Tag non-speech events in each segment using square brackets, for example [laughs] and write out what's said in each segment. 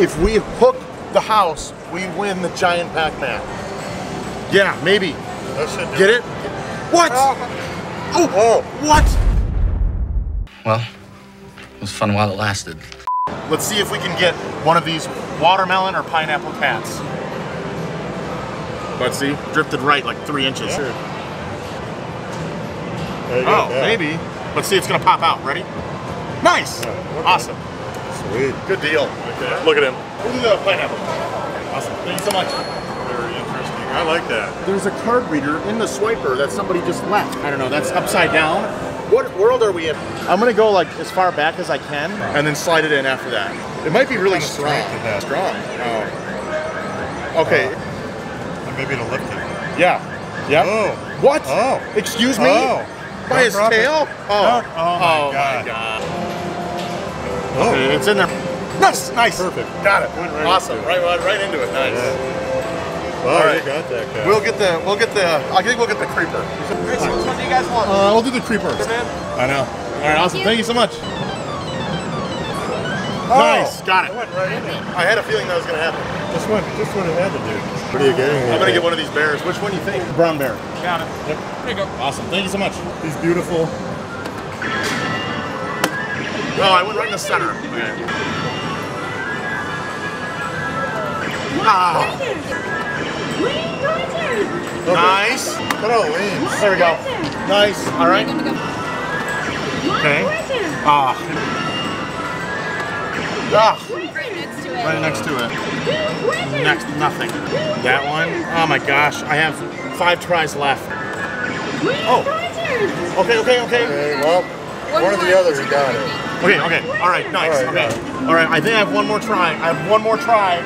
If we hook the house, we win the giant Pac-Man. Yeah, maybe. That should do Get it? What? Oh. oh, Oh, what? Well, it was fun while it lasted. Let's see if we can get one of these watermelon or pineapple cats. Let's see. Drifted right like three inches. There you go, Oh, yeah. maybe. Let's see. If it's gonna pop out. Ready? Nice. Yeah, okay. Awesome. Sweet. Good deal. Okay. Look at him. We'll do the pineapple. Awesome. Thank you so much. Very interesting. I like that. There's a card reader in the swiper that somebody just left. I don't know. That's upside down. What world are we in? I'm gonna go like as far back as I can and then slide it in after that. It might be really kind of strong. that? Strong. Oh. Okay. And maybe to lift it. Yeah. Yeah. Oh. What? Oh. Excuse me? Oh. By Don't his drop it. tail? Oh. oh don't- oh my God. God. Oh. Okay, it's in there. Nice. Nice. Perfect. Got it. Went right awesome. Right, right, right into it. Nice. Yeah. Oh, All right. you got that guy. We'll get the. We'll get the. I think we'll get the creeper. Which one do you guys want? Uh, we'll do the creeper. man? I know. All right. Awesome. Thank you so much. Nice. Got it. It went right in. I had a feeling that was gonna happen. Just what, just what it had to do. What are you getting? I'm gonna get one of these bears. Which one do you think? Brown bear. Got it. Yep. There you go. Awesome. Thank you so much. He's beautiful. Oh, I went right in the center. Okay. Ah, nice. Look at how. There we go. Nice. All right. Okay. Ah. Ah. Right next to it. Next to it. Next, nothing. That one. Oh my gosh. I have five tries left. Oh. Okay. Okay. Okay. Okay, well, one, of the others, he got it. Okay. Okay. All right. Nice. All right, okay. All right. I think I have one more try. I have one more try.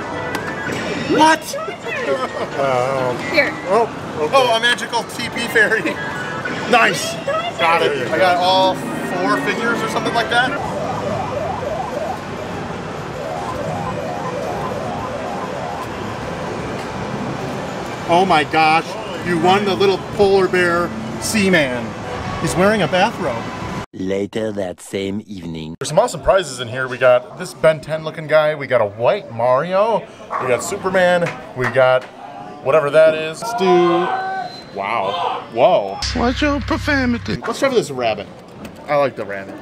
What? Um, Here. oh, okay. Oh, a magical TP fairy. nice. Got it. I got all four figures or something like that. Oh my gosh, you won the little polar bear Seaman. He's wearing a bathrobe. Later that same evening. There's some awesome prizes in here. We got this Ben 10 looking guy. We got a white Mario. We got Superman. We got whatever that is. Let's do. Wow. Whoa. What's your profanity? Let's try this rabbit. I like the rabbit.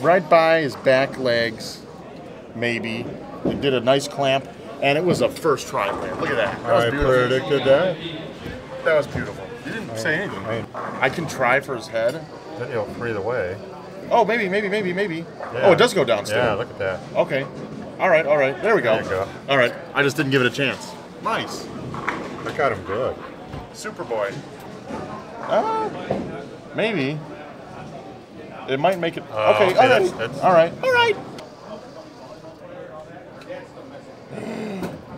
Right by his back legs, maybe. He did a nice clamp, and it was a first try win. Look at that. That I beautiful. predicted that. That was beautiful. You didn't say anything. I mean, I can try for his head. then he'll free the way. Oh, maybe, maybe, maybe, maybe. Yeah. Oh, it does go downstairs. still. Yeah, look at that. Okay. All right, all right. There we go. There you go. All right. I just didn't give it a chance. Nice. I got him good. Superboy. Uh, maybe. It might make it. Oh, okay, okay, all right. that's- that's- All right. All right.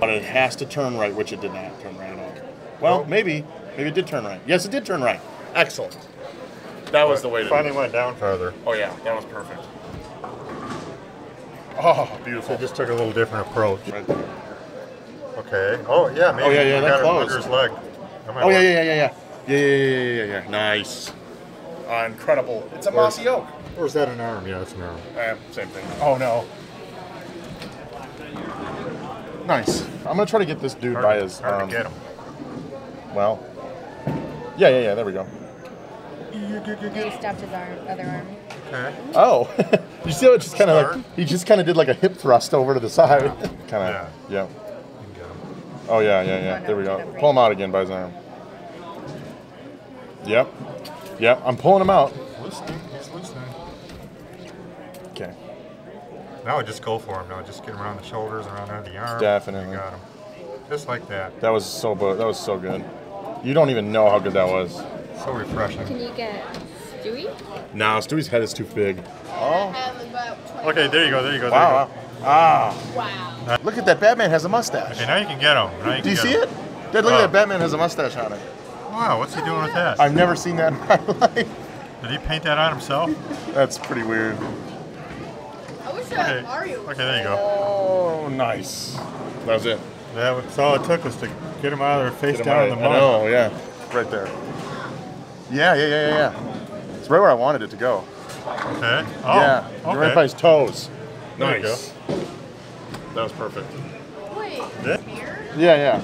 But it has to turn right, which it did not turn right at all. Well, Nope. maybe. Maybe it did turn right. Yes, it did turn right. Excellent. That was the way to do Finally it. went down farther. Oh, yeah. That was perfect. Oh, So beautiful. just took a little different approach. Right. Okay. Oh yeah, maybe. Oh, yeah, yeah, I that got closed. under leg. Oh, yeah, work. yeah, yeah, yeah, yeah. Yeah, yeah, yeah, yeah, yeah, yeah. Nice. Uh, incredible. It's a mossy oak. Or is that an arm? Yeah, it's an arm. Eh, same thing. Oh no. Nice. I'm gonna try to get this dude Hard, by his hard arm. to get him. Well. Yeah, yeah, yeah. There we go. He stopped his arm, other arm. Okay. Oh, [laughs] you see how it just kind of like he just kind of did like a hip thrust over to the side. [laughs] kind of. Yeah. You can get him. Oh yeah, yeah, yeah. Oh, there we go. Pull him out again by his arm. Yep. Yep. I'm pulling him out. Listening. He's listening. Okay. Now I just go for him. Now just get him around the shoulders, around under the arm. Definitely. You got him. Just like that. That was so. bu- That was so good. You don't even know how good that was. So refreshing. Can you get Stewie? No, Stewie's head is too big. Oh. Okay, there you go. There you go. There Wow. You Ah. Wow. Look at that. Batman has a mustache. Okay, now you can get him. Now you Do you see get it? him. Dad, look at that. Batman has a mustache on it. Wow, what's he doing with that? I've never seen that in my [laughs] life. Did he paint that on himself? That's pretty weird. I wish Okay. Okay, there you go. Oh, nice. That was it. That was all it took was to get him out of there, face Get down in the I mud. know, yeah. Right there. Yeah, yeah, yeah, yeah, yeah. It's right where I wanted it to go. Okay. Oh, yeah. Okay. Right by his toes. There you Nice. That was perfect. Wait, This? here? Yeah, yeah.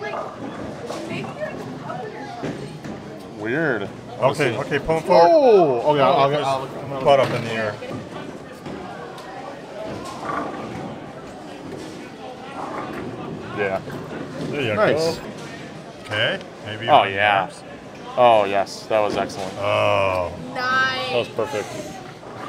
Like, maybe you're up in your Weird. Okay, okay, pull him forward. Oh, okay. I'll, I'll, I'll, I'm butt up in the air. Yeah. There you Nice. go. Okay, maybe. Oh, around the yeah. arms. Oh yes, that was excellent. Oh, Nice. That was perfect.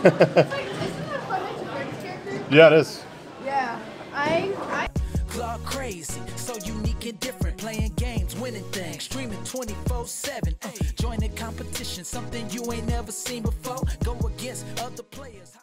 Isn't that Clement Twitch character? Yeah, it is. Yeah. I, I Claw Crazy, so unique and different. Playing games, winning things, streaming 24 7. Uh, join the competition, something you ain't never seen before. Go against other players.